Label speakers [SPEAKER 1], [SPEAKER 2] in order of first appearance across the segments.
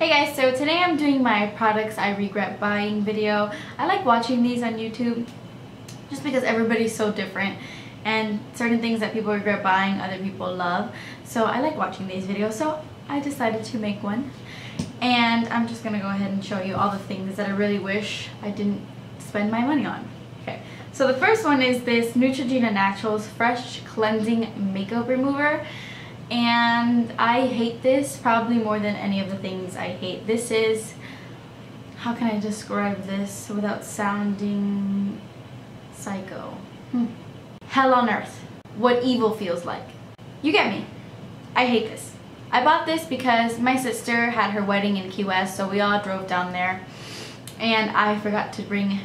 [SPEAKER 1] Hey guys, so today I'm doing my products I regret buying video. I like watching these on YouTube just because everybody's so different and certain things that people regret buying other people love. So I like watching these videos so I decided to make one and I'm just gonna go ahead and show you all the things that I really wish I didn't spend my money on. Okay, so the first one is this Neutrogena Naturals Fresh Cleansing Makeup Remover and I hate this probably more than any of the things I hate. This is, how can I describe this without sounding psycho? Hmm. Hell on earth. What evil feels like. You get me. I hate this. I bought this because my sister had her wedding in Key West, so we all drove down there. And I forgot to bring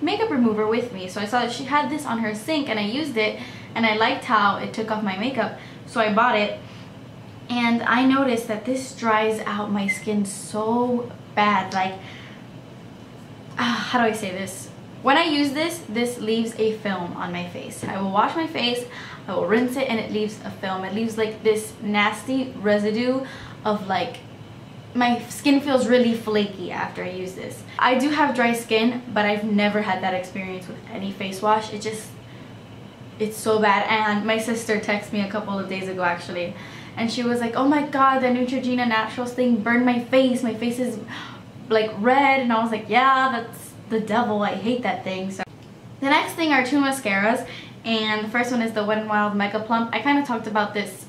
[SPEAKER 1] makeup remover with me. So I saw that she had this on her sink and I used it and I liked how it took off my makeup. So I bought it and I noticed that this dries out my skin so bad. Like, uh, how do I say this? When I use this, this leaves a film on my face. I will wash my face, I will rinse it, and it leaves a film. It leaves like this nasty residue of like, my skin feels really flaky after I use this. I do have dry skin, but I've never had that experience with any face wash. It just it's so bad. And my sister texted me a couple of days ago actually. And she was like oh my god the Neutrogena Naturals thing burned my face. My face is like red. And I was like yeah that's the devil. I hate that thing. So the next thing are two mascaras. And the first one is the Wet n Wild Mega Plump. I kind of talked about this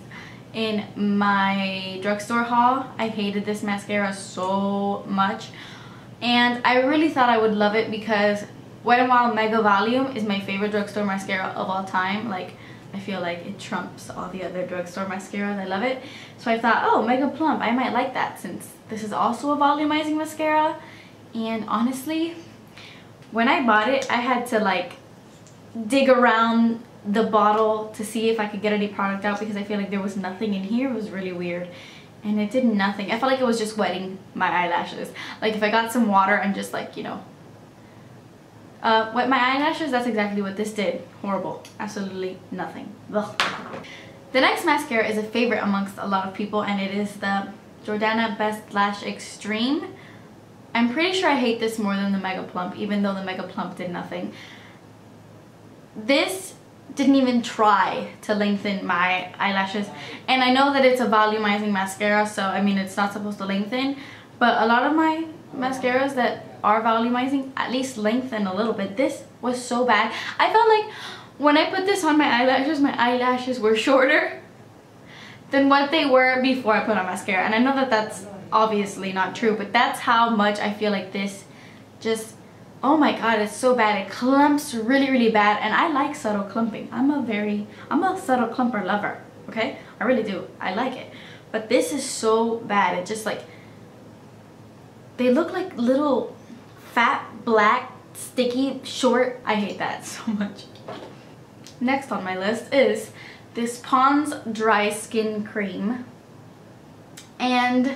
[SPEAKER 1] in my drugstore haul. I hated this mascara so much. And I really thought I would love it because Wet n Wild Mega Volume is my favorite drugstore mascara of all time. Like, I feel like it trumps all the other drugstore mascaras. I love it. So I thought, oh, Mega Plump, I might like that since this is also a volumizing mascara. And honestly, when I bought it, I had to like dig around the bottle to see if I could get any product out because I feel like there was nothing in here. It was really weird. And it did nothing. I felt like it was just wetting my eyelashes. Like if I got some water and just like, you know, uh, wet my eyelashes, that's exactly what this did. Horrible. Absolutely nothing. Ugh. The next mascara is a favorite amongst a lot of people and it is the Jordana Best Lash Extreme. I'm pretty sure I hate this more than the Mega Plump, even though the Mega Plump did nothing. This didn't even try to lengthen my eyelashes. And I know that it's a volumizing mascara, so I mean it's not supposed to lengthen, but a lot of my mascaras that are volumizing at least lengthen a little bit. This was so bad. I felt like when I put this on my eyelashes, my eyelashes were shorter than what they were before I put on mascara. And I know that that's obviously not true, but that's how much I feel like this just, oh my god, it's so bad. It clumps really, really bad. And I like subtle clumping. I'm a very, I'm a subtle clumper lover, okay? I really do. I like it. But this is so bad. It just like, they look like little fat, black, sticky, short. I hate that so much. Next on my list is this Pond's Dry Skin Cream. And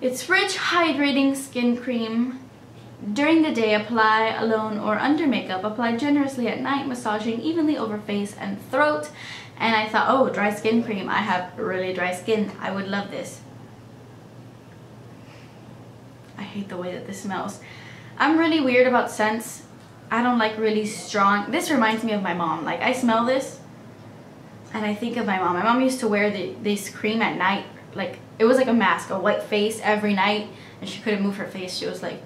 [SPEAKER 1] it's rich, hydrating skin cream. During the day, apply alone or under makeup. Apply generously at night, massaging evenly over face and throat. And I thought, oh, dry skin cream. I have really dry skin. I would love this. I hate the way that this smells. I'm really weird about scents. I don't like really strong. This reminds me of my mom. Like I smell this and I think of my mom. My mom used to wear the, this cream at night. Like it was like a mask, a white face every night and she couldn't move her face. She was like,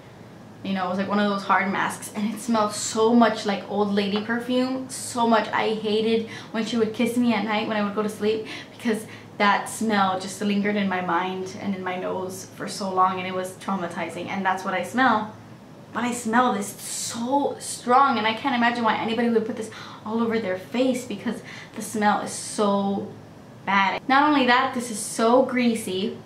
[SPEAKER 1] you know, it was like one of those hard masks and it smelled so much like old lady perfume. So much. I hated when she would kiss me at night when I would go to sleep because that smell just lingered in my mind and in my nose for so long and it was traumatizing and that's what I smell but I smell this so strong and I can't imagine why anybody would put this all over their face because the smell is so bad. Not only that, this is so greasy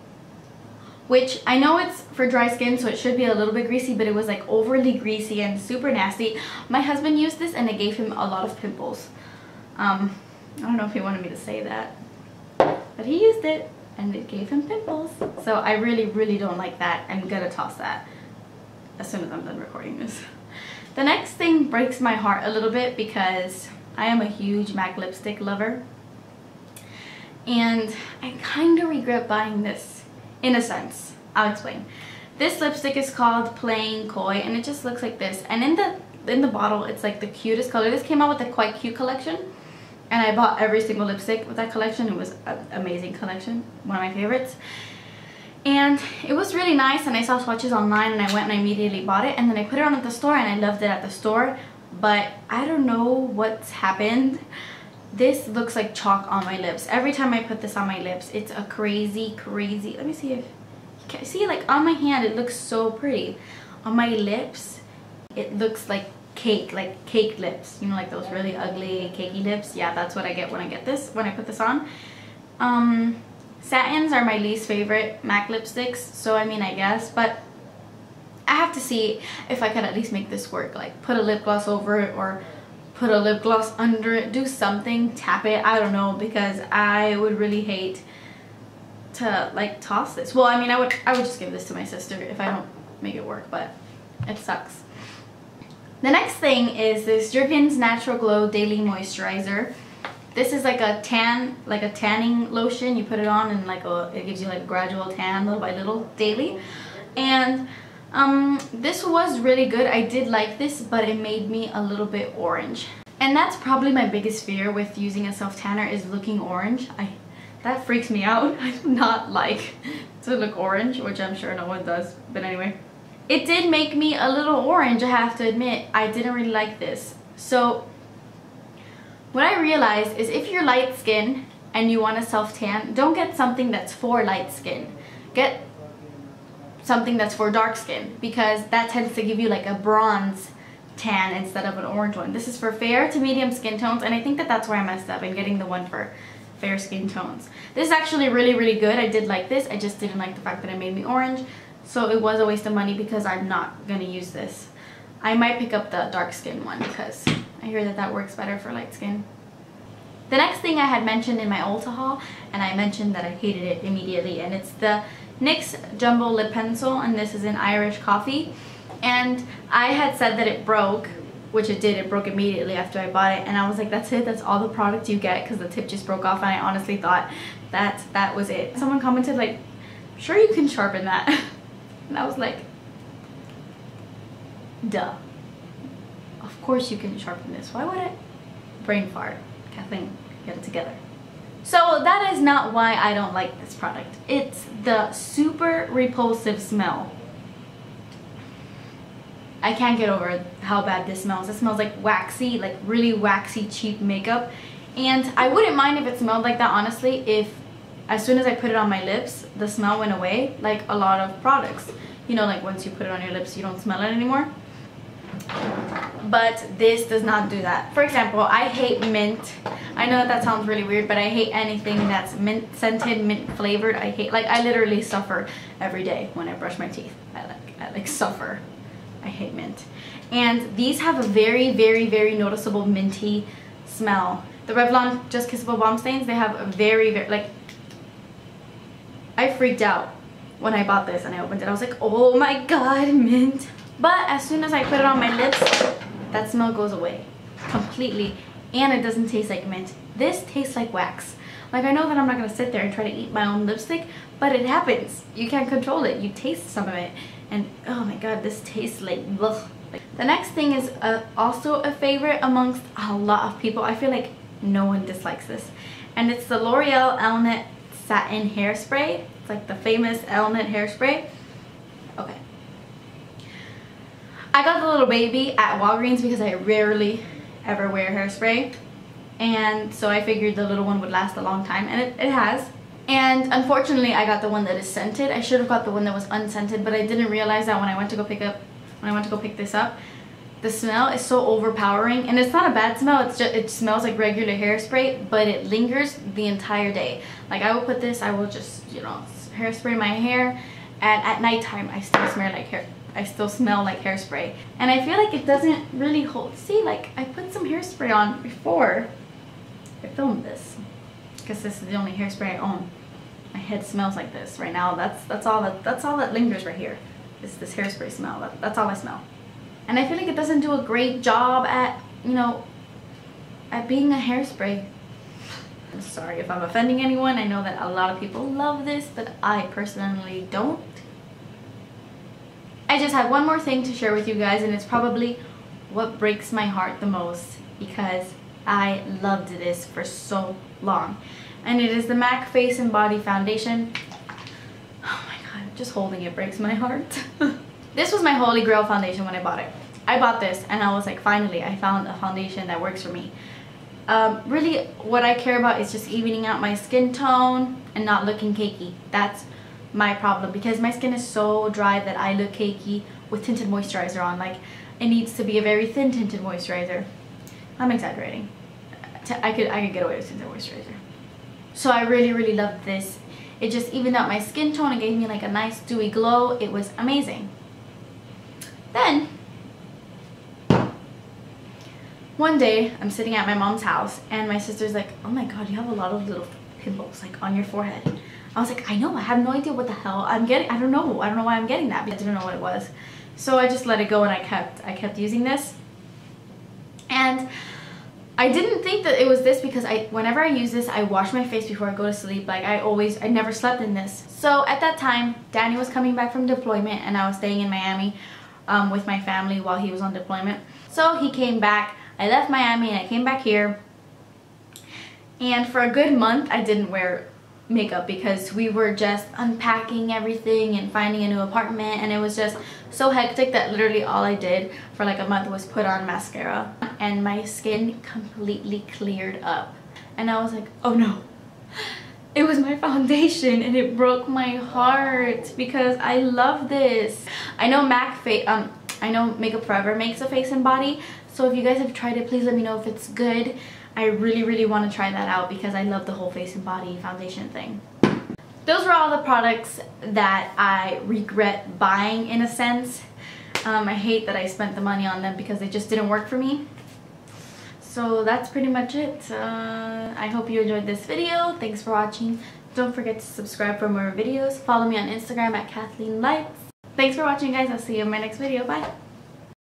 [SPEAKER 1] which I know it's for dry skin so it should be a little bit greasy but it was like overly greasy and super nasty. My husband used this and it gave him a lot of pimples. Um, I don't know if he wanted me to say that but he used it and it gave him pimples. So I really, really don't like that. I'm gonna toss that as soon as I'm done recording this. The next thing breaks my heart a little bit because I am a huge MAC lipstick lover. And I kind of regret buying this in a sense. I'll explain. This lipstick is called Playing Koi and it just looks like this. And in the in the bottle, it's like the cutest color. This came out with a quite cute collection. And I bought every single lipstick with that collection. It was an amazing collection. One of my favorites. And it was really nice and I saw swatches online and I went and I immediately bought it. And then I put it on at the store and I loved it at the store. But I don't know what's happened. This looks like chalk on my lips. Every time I put this on my lips, it's a crazy, crazy... Let me see if... You see, like on my hand, it looks so pretty. On my lips, it looks like cake, like cake lips. You know, like those really ugly, cakey lips. Yeah, that's what I get when I get this, when I put this on. Um, satins are my least favorite MAC lipsticks. So, I mean, I guess. But I have to see if I can at least make this work. Like, put a lip gloss over it or put a lip gloss under it. Do something. Tap it. I don't know. Because I would really hate to, like, toss this. Well, I mean, I would, I would just give this to my sister if I don't make it work. But it sucks. The next thing is this Jergens Natural Glow Daily Moisturizer. This is like a tan, like a tanning lotion. You put it on and like a, it gives you like a gradual tan little by little daily. And um, this was really good. I did like this, but it made me a little bit orange. And that's probably my biggest fear with using a self-tanner is looking orange. I That freaks me out. I do not like to look orange, which I'm sure no one does. But anyway. It did make me a little orange, I have to admit. I didn't really like this. So what I realized is if you're light skin and you want a self-tan, don't get something that's for light skin. Get something that's for dark skin because that tends to give you like a bronze tan instead of an orange one. This is for fair to medium skin tones and I think that that's where I messed up in getting the one for fair skin tones. This is actually really, really good. I did like this. I just didn't like the fact that it made me orange. So it was a waste of money because I'm not going to use this. I might pick up the dark skin one because I hear that that works better for light skin. The next thing I had mentioned in my Ulta haul, and I mentioned that I hated it immediately, and it's the NYX Jumbo Lip Pencil, and this is in Irish Coffee. And I had said that it broke, which it did, it broke immediately after I bought it, and I was like, that's it, that's all the product you get, because the tip just broke off, and I honestly thought that that was it. Someone commented like, sure you can sharpen that. And I was like, duh. Of course you can sharpen this. Why would it? Brain fart. Kathleen, get it together. So that is not why I don't like this product. It's the super repulsive smell. I can't get over how bad this smells. It smells like waxy, like really waxy cheap makeup. And I wouldn't mind if it smelled like that honestly if as soon as I put it on my lips, the smell went away, like a lot of products. You know, like once you put it on your lips, you don't smell it anymore. But this does not do that. For example, I hate mint. I know that, that sounds really weird, but I hate anything that's mint scented, mint flavored. I hate, like I literally suffer every day when I brush my teeth. I like, I like suffer. I hate mint. And these have a very, very, very noticeable minty smell. The Revlon Just Kissable Balm Stains, they have a very, very, like, I freaked out when I bought this and I opened it. I was like, oh my god, mint. But as soon as I put it on my lips, that smell goes away completely. And it doesn't taste like mint. This tastes like wax. Like I know that I'm not going to sit there and try to eat my own lipstick, but it happens. You can't control it. You taste some of it. And oh my god, this tastes like ugh. The next thing is uh, also a favorite amongst a lot of people. I feel like no one dislikes this. And it's the L'Oreal Elnet Satin Hairspray. It's like the famous Elnet Hairspray. Okay. I got the little baby at Walgreens because I rarely ever wear hairspray. And so I figured the little one would last a long time. And it, it has. And unfortunately, I got the one that is scented. I should have got the one that was unscented, but I didn't realize that when I went to go pick up, when I went to go pick this up, the smell is so overpowering and it's not a bad smell it's just it smells like regular hairspray but it lingers the entire day. Like i will put this i will just you know hairspray my hair and at nighttime i still smell like hair i still smell like hairspray. And i feel like it doesn't really hold see like i put some hairspray on before i filmed this because this is the only hairspray i own. My head smells like this right now that's that's all that that's all that lingers right here is this hairspray smell that, that's all i smell and I feel like it doesn't do a great job at, you know, at being a hairspray. I'm sorry if I'm offending anyone. I know that a lot of people love this, but I personally don't. I just have one more thing to share with you guys and it's probably what breaks my heart the most because I loved this for so long. And it is the MAC Face and Body Foundation. Oh my god, just holding it breaks my heart. this was my holy grail foundation when I bought it. I bought this and I was like, finally, I found a foundation that works for me. Um, really, what I care about is just evening out my skin tone and not looking cakey. That's my problem because my skin is so dry that I look cakey with tinted moisturizer on. Like, it needs to be a very thin tinted moisturizer. I'm exaggerating. I could, I could get away with tinted moisturizer. So I really, really loved this. It just evened out my skin tone and gave me like a nice dewy glow. It was amazing. Then, one day I'm sitting at my mom's house and my sister's like, oh my god, you have a lot of little pimples like on your forehead. I was like, I know, I have no idea what the hell I'm getting. I don't know. I don't know why I'm getting that. I didn't know what it was. So I just let it go and I kept, I kept using this. And I didn't think that it was this because I, whenever I use this, I wash my face before I go to sleep. Like I always, I never slept in this. So at that time, Danny was coming back from deployment and I was staying in Miami um, with my family while he was on deployment. So he came back. I left Miami and I came back here. And for a good month, I didn't wear makeup because we were just unpacking everything and finding a new apartment and it was just so hectic that literally all I did for like a month was put on mascara and my skin completely cleared up and I was like oh no it was my foundation and it broke my heart because I love this I know MAC face um I know Makeup Forever makes a face and body so if you guys have tried it please let me know if it's good I really, really want to try that out because I love the whole face and body foundation thing. Those were all the products that I regret buying in a sense. Um, I hate that I spent the money on them because they just didn't work for me. So that's pretty much it. Uh, I hope you enjoyed this video. Thanks for watching. Don't forget to subscribe for more videos. Follow me on Instagram at Kathleen Lights. Thanks for watching guys. I'll see you in my next video. Bye.